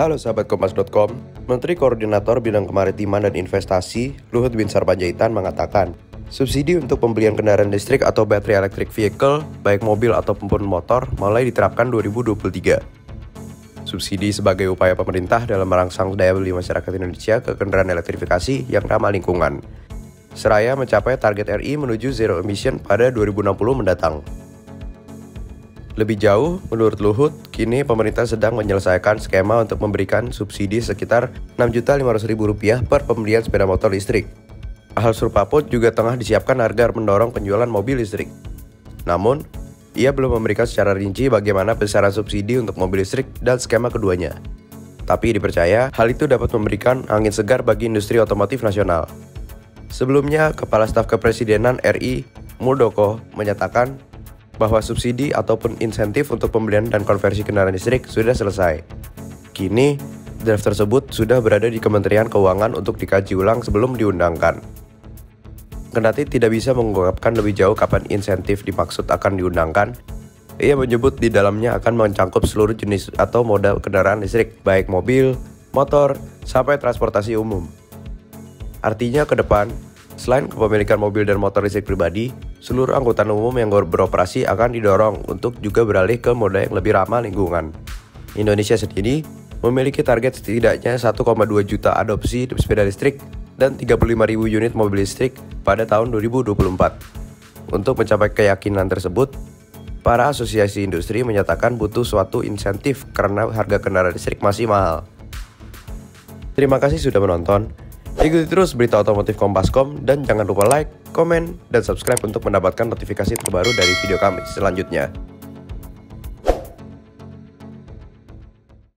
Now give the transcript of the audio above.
Halo sahabat Kompas.com, Menteri Koordinator Bidang Kemaritiman dan Investasi Luhut Binsar Panjaitan mengatakan, subsidi untuk pembelian kendaraan listrik atau battery electric vehicle, baik mobil ataupun motor, mulai diterapkan 2023. Subsidi sebagai upaya pemerintah dalam merangsang daya beli masyarakat Indonesia ke kendaraan elektrifikasi yang ramah lingkungan. Seraya mencapai target RI menuju zero emission pada 2060 mendatang. Lebih jauh, menurut Luhut, kini pemerintah sedang menyelesaikan skema untuk memberikan subsidi sekitar Rp6.500.000 per pembelian sepeda motor listrik. Hal serupa pun juga tengah disiapkan agar mendorong penjualan mobil listrik. Namun, ia belum memberikan secara rinci bagaimana besaran subsidi untuk mobil listrik dan skema keduanya. Tapi dipercaya, hal itu dapat memberikan angin segar bagi industri otomotif nasional. Sebelumnya, Kepala Staf Kepresidenan RI, Muldoko, menyatakan bahwa subsidi ataupun insentif untuk pembelian dan konversi kendaraan listrik sudah selesai. Kini, draft tersebut sudah berada di Kementerian Keuangan untuk dikaji ulang sebelum diundangkan. Kendati tidak bisa mengungkapkan lebih jauh kapan insentif dimaksud akan diundangkan, ia menyebut di dalamnya akan mencangkup seluruh jenis atau moda kendaraan listrik, baik mobil, motor, sampai transportasi umum. Artinya ke depan, Selain kepemilikan mobil dan motor listrik pribadi, seluruh angkutan umum yang beroperasi akan didorong untuk juga beralih ke moda yang lebih ramah lingkungan. Indonesia sendiri memiliki target setidaknya 1,2 juta adopsi sepeda listrik dan 35.000 unit mobil listrik pada tahun 2024. Untuk mencapai keyakinan tersebut, para asosiasi industri menyatakan butuh suatu insentif karena harga kendaraan listrik masih mahal. Terima kasih sudah menonton. Ikuti terus berita otomotif Kompas.com dan jangan lupa like, komen, dan subscribe untuk mendapatkan notifikasi terbaru dari video kami selanjutnya.